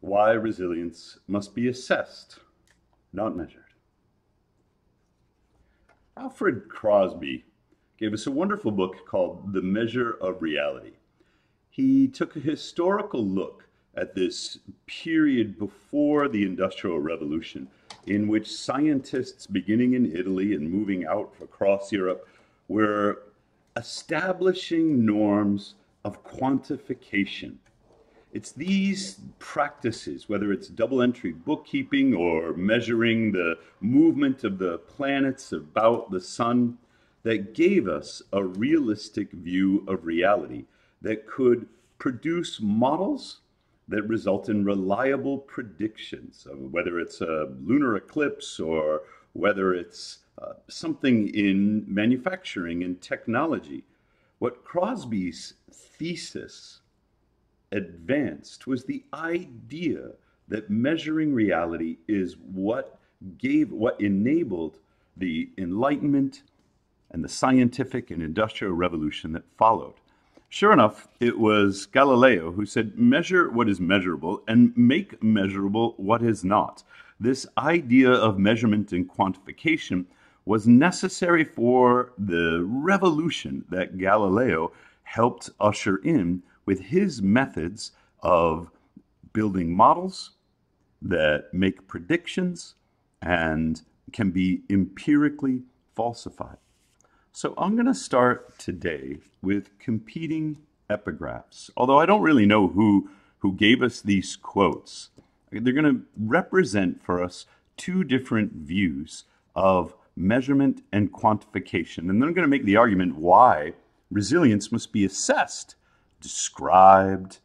why resilience must be assessed, not measured. Alfred Crosby gave us a wonderful book called The Measure of Reality. He took a historical look at this period before the Industrial Revolution, in which scientists, beginning in Italy and moving out across Europe, were establishing norms of quantification it's these practices, whether it's double entry bookkeeping or measuring the movement of the planets about the sun, that gave us a realistic view of reality that could produce models that result in reliable predictions of whether it's a lunar eclipse or whether it's uh, something in manufacturing and technology. What Crosby's thesis advanced was the idea that measuring reality is what gave, what enabled the Enlightenment and the scientific and industrial revolution that followed. Sure enough, it was Galileo who said, measure what is measurable and make measurable what is not. This idea of measurement and quantification was necessary for the revolution that Galileo helped usher in with his methods of building models that make predictions and can be empirically falsified. So I'm going to start today with competing epigraphs. Although I don't really know who who gave us these quotes. They're going to represent for us two different views of measurement and quantification. And then I'm going to make the argument why resilience must be assessed described,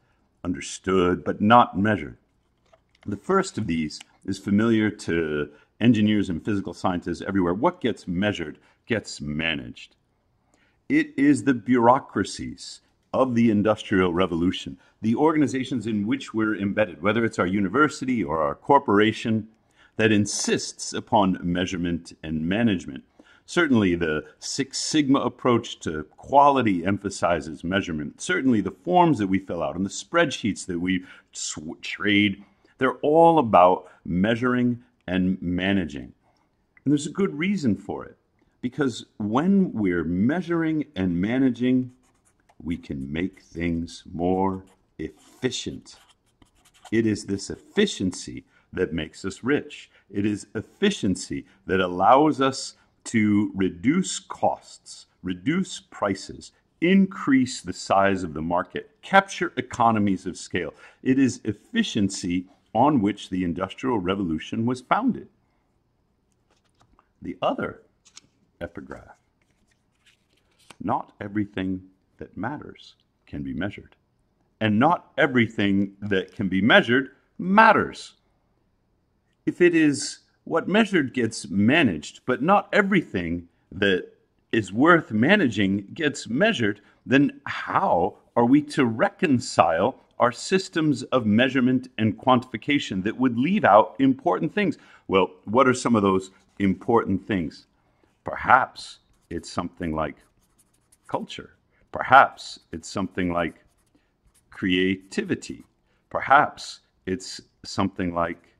understood, but not measured. The first of these is familiar to engineers and physical scientists everywhere. What gets measured gets managed. It is the bureaucracies of the Industrial Revolution, the organizations in which we're embedded, whether it's our university or our corporation, that insists upon measurement and management. Certainly, the Six Sigma approach to quality emphasizes measurement. Certainly, the forms that we fill out and the spreadsheets that we trade, they're all about measuring and managing. And there's a good reason for it. Because when we're measuring and managing, we can make things more efficient. It is this efficiency that makes us rich. It is efficiency that allows us to reduce costs, reduce prices, increase the size of the market, capture economies of scale. It is efficiency on which the Industrial Revolution was founded. The other epigraph not everything that matters can be measured, and not everything that can be measured matters. If it is what measured gets managed, but not everything that is worth managing gets measured, then how are we to reconcile our systems of measurement and quantification that would leave out important things? Well, what are some of those important things? Perhaps it's something like culture. Perhaps it's something like creativity. Perhaps it's something like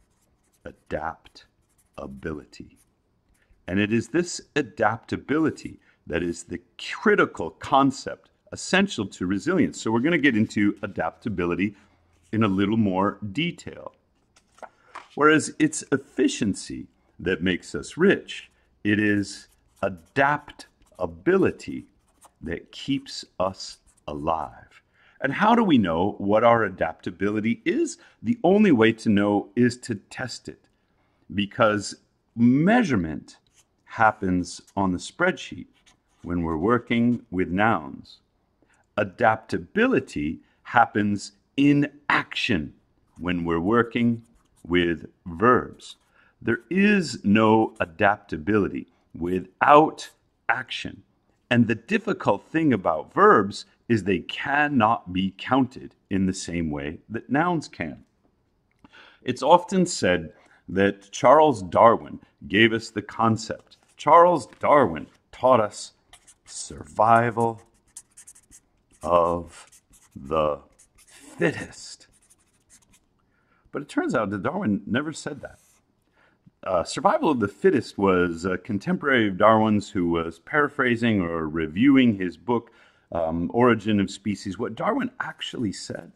adapt ability. And it is this adaptability that is the critical concept essential to resilience. So we're going to get into adaptability in a little more detail. Whereas it's efficiency that makes us rich, it is adaptability that keeps us alive. And how do we know what our adaptability is? The only way to know is to test it because measurement happens on the spreadsheet when we're working with nouns. Adaptability happens in action when we're working with verbs. There is no adaptability without action. And the difficult thing about verbs is they cannot be counted in the same way that nouns can. It's often said that Charles Darwin gave us the concept. Charles Darwin taught us survival of the fittest. But it turns out that Darwin never said that. Uh, survival of the fittest was a contemporary of Darwin's who was paraphrasing or reviewing his book, um, Origin of Species. What Darwin actually said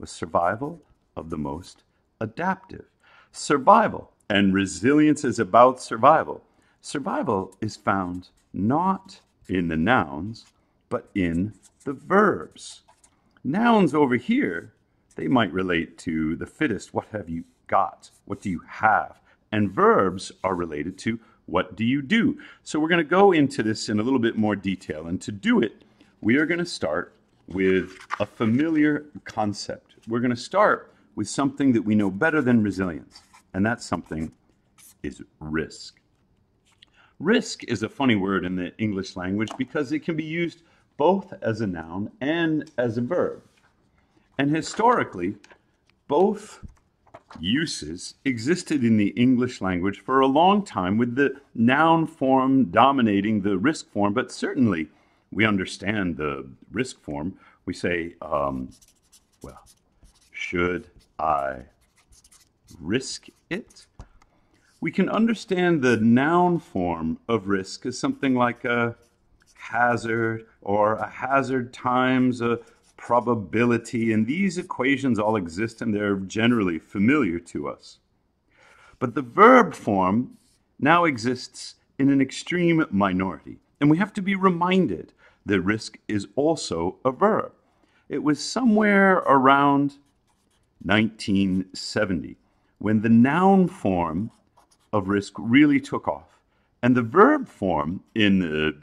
was survival of the most adaptive. Survival and resilience is about survival. Survival is found not in the nouns, but in the verbs. Nouns over here, they might relate to the fittest. What have you got? What do you have? And verbs are related to what do you do? So we're going to go into this in a little bit more detail. And to do it, we are going to start with a familiar concept. We're going to start with something that we know better than resilience, and that something is risk. Risk is a funny word in the English language because it can be used both as a noun and as a verb. And historically, both uses existed in the English language for a long time with the noun form dominating the risk form, but certainly we understand the risk form. We say, um, well, should I risk it? We can understand the noun form of risk as something like a hazard or a hazard times a probability, and these equations all exist and they're generally familiar to us. But the verb form now exists in an extreme minority, and we have to be reminded that risk is also a verb. It was somewhere around 1970 when the noun form of risk really took off. And the verb form in the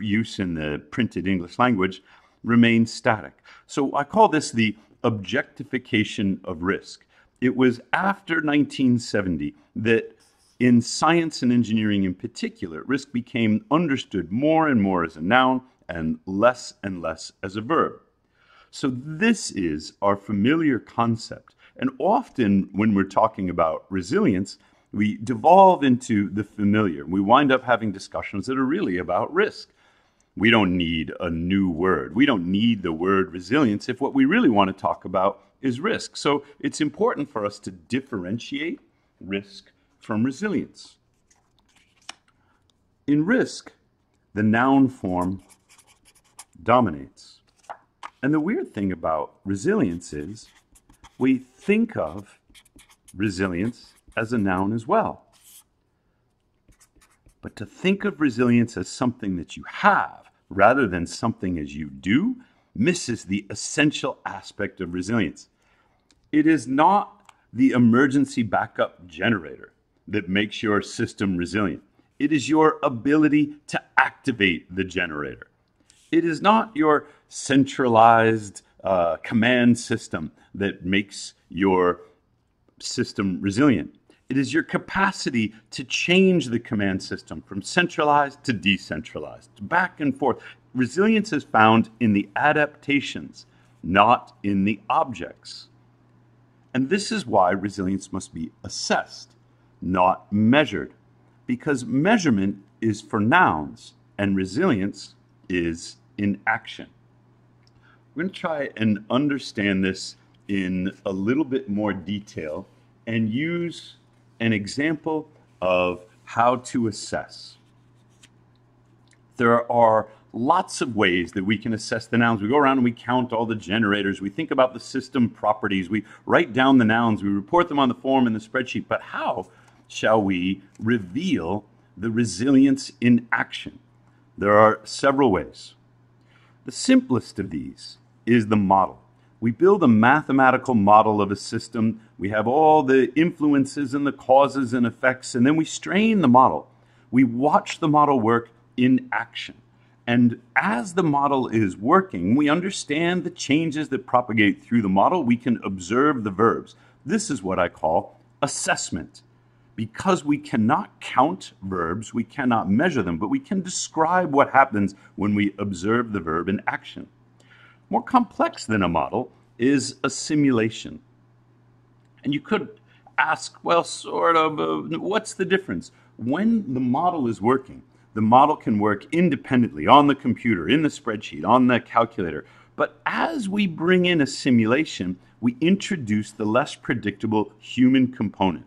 use in the printed English language remained static. So I call this the objectification of risk. It was after 1970 that in science and engineering in particular, risk became understood more and more as a noun and less and less as a verb. So this is our familiar concept. And often when we're talking about resilience, we devolve into the familiar. We wind up having discussions that are really about risk. We don't need a new word. We don't need the word resilience if what we really want to talk about is risk. So it's important for us to differentiate risk from resilience. In risk, the noun form dominates. And the weird thing about resilience is we think of resilience as a noun as well. But to think of resilience as something that you have rather than something as you do misses the essential aspect of resilience. It is not the emergency backup generator that makes your system resilient. It is your ability to activate the generator. It is not your centralized uh, command system that makes your system resilient. It is your capacity to change the command system from centralized to decentralized, back and forth. Resilience is found in the adaptations, not in the objects. And this is why resilience must be assessed, not measured, because measurement is for nouns and resilience is in action. We're going to try and understand this in a little bit more detail and use an example of how to assess. There are lots of ways that we can assess the nouns. We go around and we count all the generators. We think about the system properties. We write down the nouns. We report them on the form in the spreadsheet. But how shall we reveal the resilience in action? There are several ways. The simplest of these is the model. We build a mathematical model of a system. We have all the influences and the causes and effects, and then we strain the model. We watch the model work in action. And as the model is working, we understand the changes that propagate through the model. We can observe the verbs. This is what I call assessment. Because we cannot count verbs, we cannot measure them, but we can describe what happens when we observe the verb in action. More complex than a model is a simulation. And you could ask, well, sort of, uh, what's the difference? When the model is working, the model can work independently on the computer, in the spreadsheet, on the calculator. But as we bring in a simulation, we introduce the less predictable human component.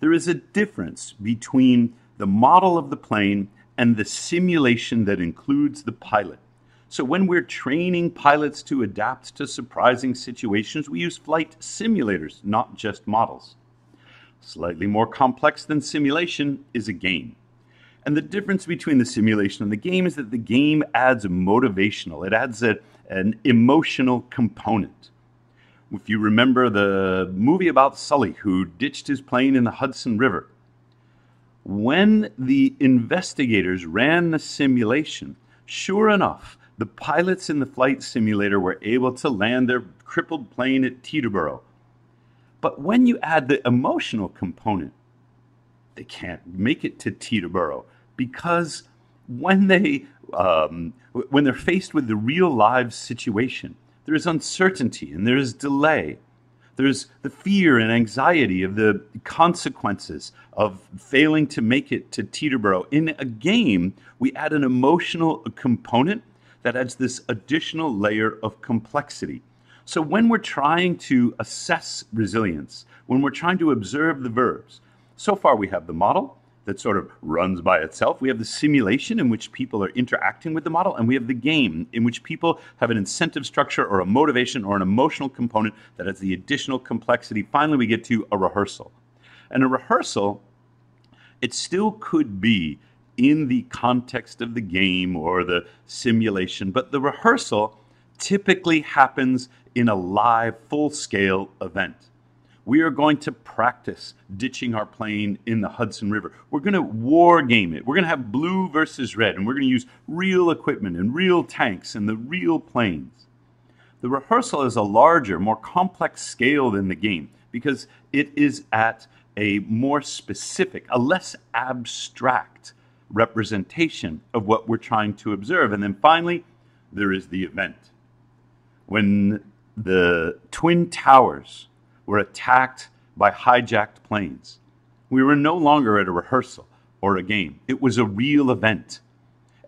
There is a difference between the model of the plane and the simulation that includes the pilot. So, when we're training pilots to adapt to surprising situations, we use flight simulators, not just models. Slightly more complex than simulation is a game. And the difference between the simulation and the game is that the game adds a motivational, it adds a, an emotional component. If you remember the movie about Sully who ditched his plane in the Hudson River, when the investigators ran the simulation, sure enough, the pilots in the flight simulator were able to land their crippled plane at Teterboro. But when you add the emotional component, they can't make it to Teterboro because when they um, when they're faced with the real live situation, there is uncertainty and there is delay. There's the fear and anxiety of the consequences of failing to make it to Teterboro. In a game, we add an emotional component that adds this additional layer of complexity. So when we're trying to assess resilience, when we're trying to observe the verbs, so far we have the model, that sort of runs by itself. We have the simulation in which people are interacting with the model, and we have the game in which people have an incentive structure or a motivation or an emotional component that has the additional complexity. Finally, we get to a rehearsal. And a rehearsal, it still could be in the context of the game or the simulation, but the rehearsal typically happens in a live, full scale event. We are going to practice ditching our plane in the Hudson River. We're going to war game it. We're going to have blue versus red, and we're going to use real equipment and real tanks and the real planes. The rehearsal is a larger, more complex scale than the game because it is at a more specific, a less abstract representation of what we're trying to observe. And then finally, there is the event. When the Twin Towers were attacked by hijacked planes. We were no longer at a rehearsal or a game, it was a real event.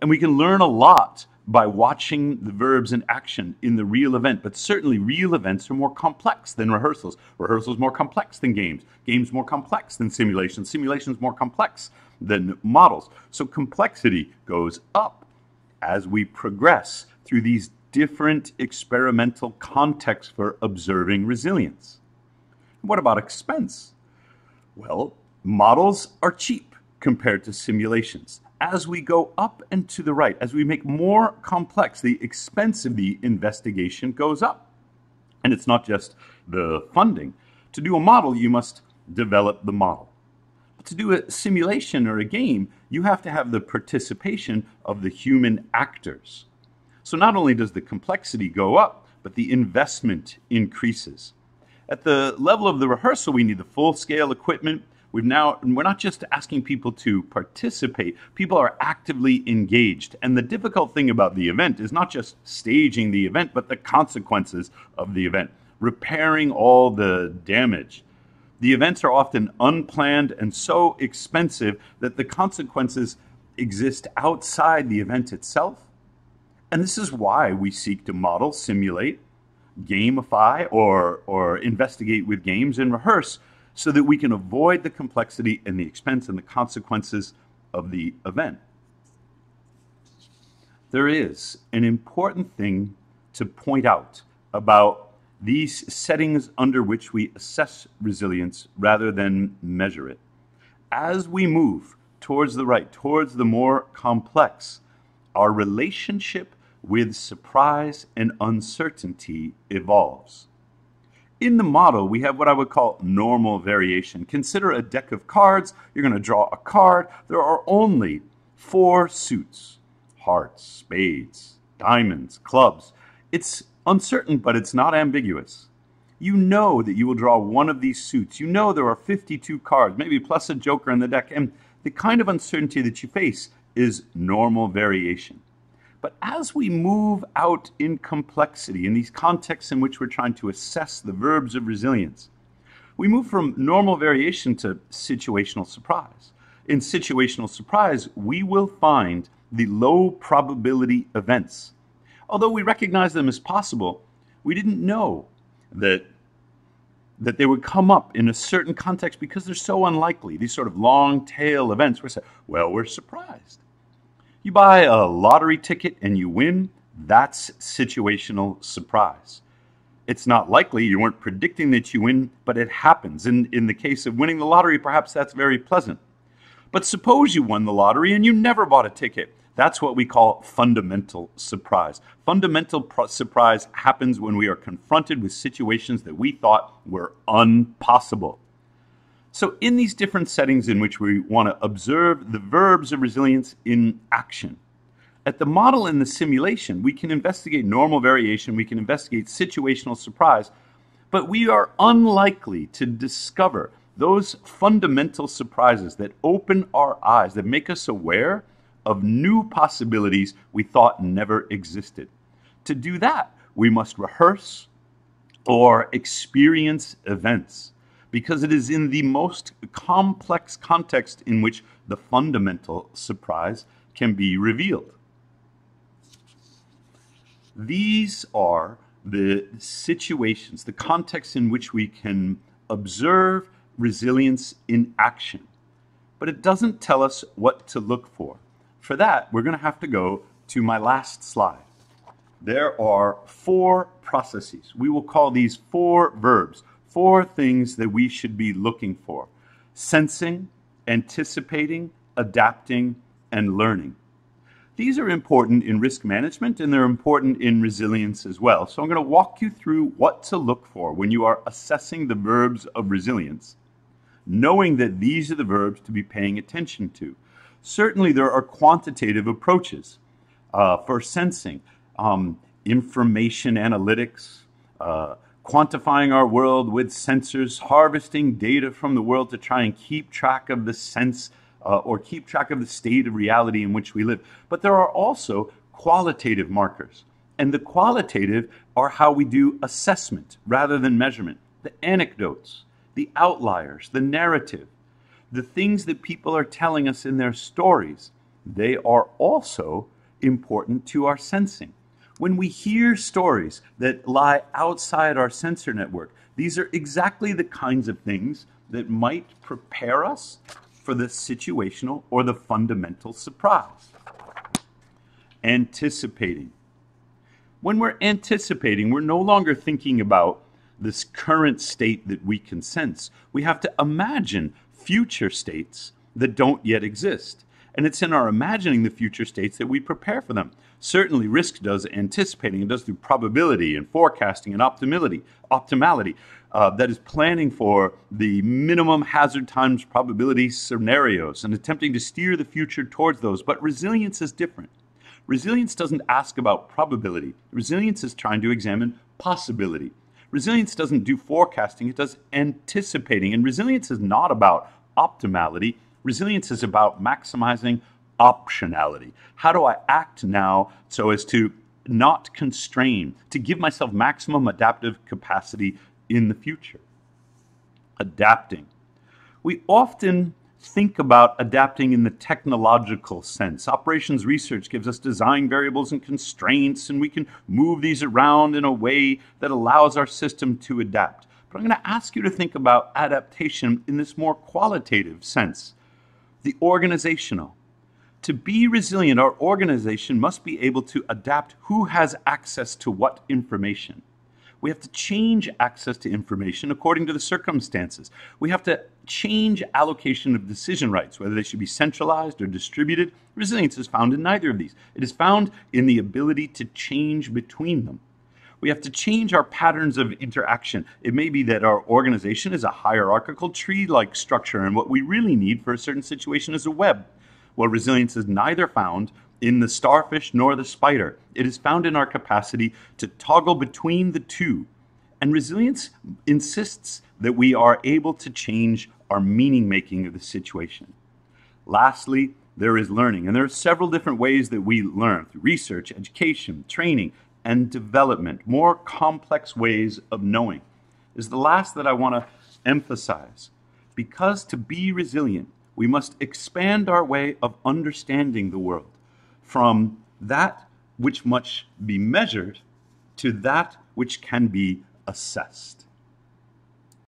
And we can learn a lot by watching the verbs in action in the real event. But certainly, real events are more complex than rehearsals. Rehearsals more complex than games. Games more complex than simulations. Simulations more complex than models. So complexity goes up as we progress through these different experimental contexts for observing resilience. What about expense? Well, models are cheap compared to simulations. As we go up and to the right, as we make more complex, the expense of the investigation goes up. And it's not just the funding. To do a model, you must develop the model. But to do a simulation or a game, you have to have the participation of the human actors. So not only does the complexity go up, but the investment increases. At the level of the rehearsal, we need the full scale equipment. We've now, we're not just asking people to participate, people are actively engaged. And the difficult thing about the event is not just staging the event, but the consequences of the event, repairing all the damage. The events are often unplanned and so expensive that the consequences exist outside the event itself. And this is why we seek to model, simulate, gamify or, or investigate with games and rehearse so that we can avoid the complexity and the expense and the consequences of the event. There is an important thing to point out about these settings under which we assess resilience rather than measure it. As we move towards the right, towards the more complex, our relationship with surprise and uncertainty evolves. In the model, we have what I would call normal variation. Consider a deck of cards. You're going to draw a card. There are only four suits hearts, spades, diamonds, clubs. It's uncertain, but it's not ambiguous. You know that you will draw one of these suits. You know there are 52 cards, maybe plus a joker in the deck. And the kind of uncertainty that you face is normal variation. But as we move out in complexity, in these contexts in which we're trying to assess the verbs of resilience, we move from normal variation to situational surprise. In situational surprise, we will find the low probability events. Although we recognize them as possible, we didn't know that that they would come up in a certain context because they're so unlikely. These sort of long tail events, we're saying, well, we're surprised. You buy a lottery ticket and you win, that's situational surprise. It's not likely, you weren't predicting that you win, but it happens. In, in the case of winning the lottery, perhaps that's very pleasant. But suppose you won the lottery and you never bought a ticket. That's what we call fundamental surprise. Fundamental pro- surprise happens when we are confronted with situations that we thought were impossible. So, in these different settings in which we want to observe the verbs of resilience in action, at the model in the simulation, we can investigate normal variation, we can investigate situational surprise, but we are unlikely to discover those fundamental surprises that open our eyes, that make us aware of new possibilities we thought never existed. To do that, we must rehearse or experience events because it is in the most complex context in which the fundamental surprise can be revealed. These are the situations, the contexts in which we can observe resilience in action. But it doesn't tell us what to look for. For that, we're going to have to go to my last slide. There are four processes. We will call these four verbs, four things that we should be looking for sensing, anticipating, adapting, and learning. These are important in risk management and they're important in resilience as well. So I'm going to walk you through what to look for when you are assessing the verbs of resilience, knowing that these are the verbs to be paying attention to. Certainly, there are quantitative approaches uh, for sensing, um, information analytics, uh, quantifying our world with sensors, harvesting data from the world to try and keep track of the sense uh, or keep track of the state of reality in which we live. But there are also qualitative markers. And the qualitative are how we do assessment rather than measurement. The anecdotes, the outliers, the narrative, the things that people are telling us in their stories, they are also important to our sensing. When we hear stories that lie outside our sensor network, these are exactly the kinds of things that might prepare us for the situational or the fundamental surprise. Anticipating. When we're anticipating, we're no longer thinking about this current state that we can sense. We have to imagine future states that don't yet exist. And it's in our imagining the future states that we prepare for them. Certainly, risk does anticipating. It does through probability and forecasting and optimality. Optimality uh, that is planning for the minimum hazard times probability scenarios and attempting to steer the future towards those. But resilience is different. Resilience doesn't ask about probability. Resilience is trying to examine possibility. Resilience doesn't do forecasting, it does anticipating. And resilience is not about optimality. Resilience is about maximizing optionality. How do I act now so as to not constrain, to give myself maximum adaptive capacity in the future? Adapting. We often think about adapting in the technological sense. Operations research gives us design variables and constraints, and we can move these around in a way that allows our system to adapt. But I'm going to ask you to think about adaptation in this more qualitative sense the organizational. To be resilient, our organization must be able to adapt who has access to what information. We have to change access to information according to the circumstances. We have to change allocation of decision rights, whether they should be centralized or distributed. Resilience is found in neither of these. It is found in the ability to change between them. We have to change our patterns of interaction. It may be that our organization is a hierarchical tree like structure, and what we really need for a certain situation is a web. Well, resilience is neither found in the starfish nor the spider. It is found in our capacity to toggle between the two. And resilience insists that we are able to change our meaning making of the situation. Lastly, there is learning. And there are several different ways that we learn through research, education, training, and development. More complex ways of knowing is the last that I want to emphasize. Because to be resilient, we must expand our way of understanding the world from that which must be measured to that which can be assessed.